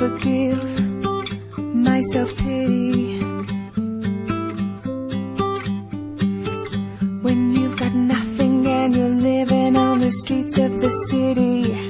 forgive my self-pity When you've got nothing and you're living on the streets of the city